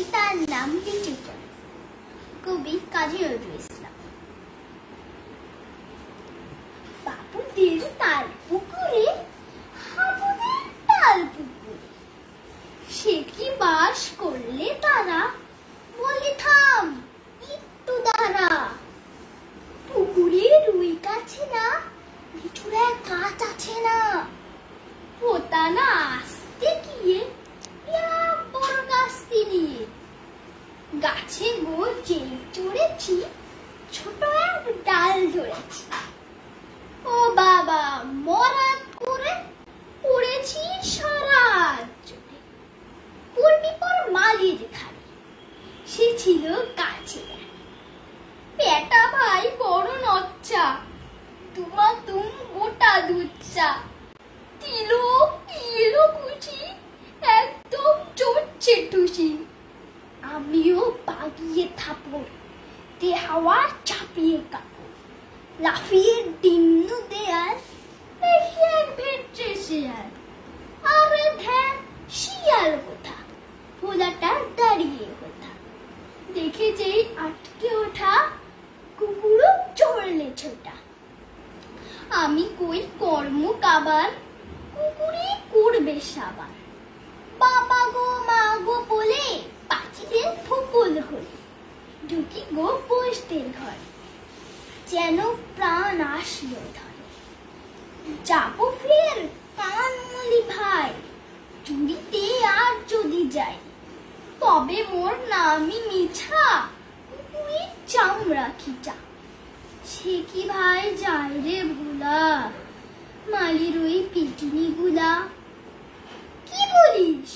কবিতার নাম লিটিল কবি কাজী নজরুল ইসলাম। বাবুদের তাল পুকুরে, হাবুদের তাল পুকুরে। সে কি বাস করলে তারা বলে, থাম। যে চড়েছি, ছোট এক ডাল ধরেছি। ও বাবা মরাত করে পড়েছি সারা জুড়ে পূর্ণি পর মালির খালি সে ছিল গাছে পেটা ভাই বড় নচ্চা তুমা তুম গোটা দুচ্চা। তিলো এলো কুচি একদম চড়ছে টুসি। আমিও বাগিয়ে থাপড় তে হাওয়া চাপিয়ে কাপড় লাফিয়ে ডিন্ন দেয়াল দেখি এক ভেট্রে শিয়াল। আরে ধ্যান, শিয়াল কোথা? ভোলাটা দাঁড়িয়ে কোথা? দেখে যেই আটকে ওঠা কুকুরও চড়লে ছোটা। আমি কই কর্ম কাবার কুকুরে করবে সাবার। বসতের ঘর যেন প্রাণ আসলো ধরে। যাব ফের কানমলি ভাই চুরিতে আর যদি যাই, তবে মোর নামই মিছা চামড়া খিচা। সে কি ভাই যায় রে ভোলা, মালির ওই পিটুনি গুলা কি বলিস?